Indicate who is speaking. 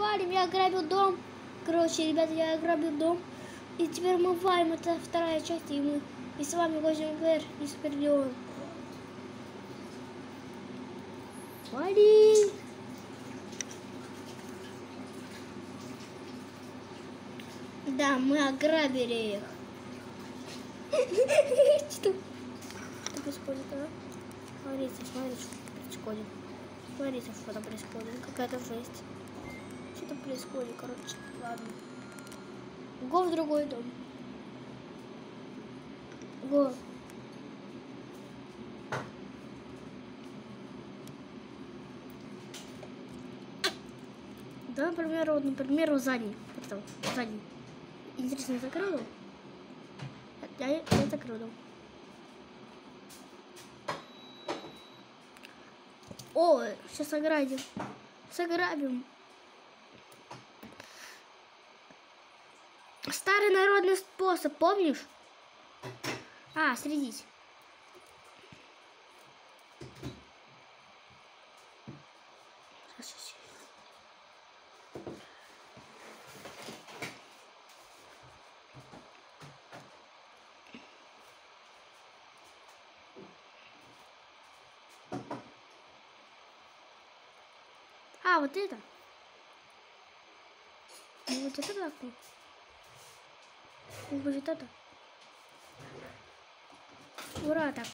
Speaker 1: валим. Я ограбил дом. Короче, ребята, я ограбил дом. И теперь мы валим. Это вторая часть. И мы и с вами возьмем вверх и Суперлеон. Вали! Да, мы ограбили их. Что? Что происходит, а? Смотрите, смотрите, что происходит. Смотрите, что там происходит. Какая-то жесть. Там происходит, короче. Ладно. Го в другой дом. Го. Да, например, вот, например, задний. Потом, задний. Интересно, я закрыл дом? Я, закрыл дом. О, сейчас ограбим. Сограбим. Старый народный способ, помнишь? А, средись. А, вот это. Ну, вот это так. Будет это. Ура, так.